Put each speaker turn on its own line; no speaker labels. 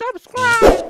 subscribe.